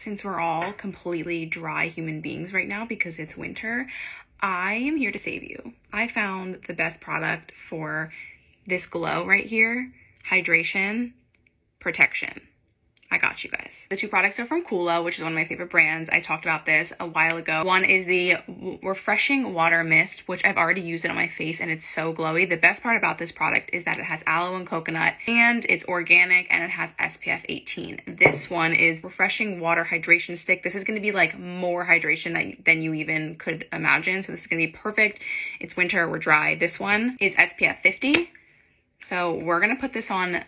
Since we're all completely dry human beings right now because it's winter, I am here to save you. I found the best product for this glow right here, hydration, protection. I got you guys. The two products are from COOLA, which is one of my favorite brands. I talked about this a while ago. One is the Refreshing Water Mist, which I've already used it on my face and it's so glowy. The best part about this product is that it has aloe and coconut and it's organic and it has SPF 18. This one is Refreshing Water Hydration Stick. This is going to be like more hydration than, than you even could imagine. So this is going to be perfect. It's winter, we're dry. This one is SPF 50. So we're going to put this on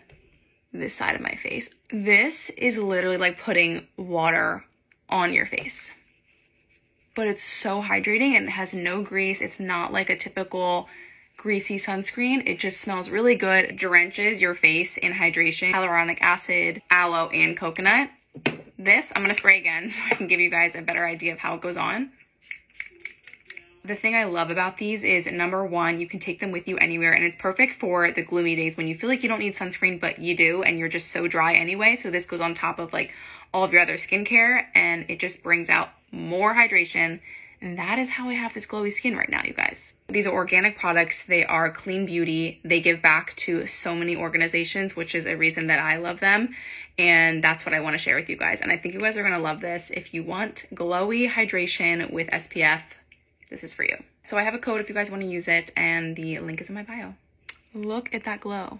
this side of my face. This is literally like putting water on your face. But it's so hydrating and it has no grease. It's not like a typical greasy sunscreen. It just smells really good, drenches your face in hydration, hyaluronic acid, aloe, and coconut. This, I'm gonna spray again so I can give you guys a better idea of how it goes on. The thing I love about these is number one, you can take them with you anywhere and it's perfect for the gloomy days when you feel like you don't need sunscreen, but you do and you're just so dry anyway. So this goes on top of like all of your other skincare and it just brings out more hydration. And that is how I have this glowy skin right now, you guys. These are organic products. They are clean beauty. They give back to so many organizations, which is a reason that I love them. And that's what I want to share with you guys. And I think you guys are going to love this. If you want glowy hydration with SPF, this is for you. So I have a code if you guys want to use it and the link is in my bio. Look at that glow.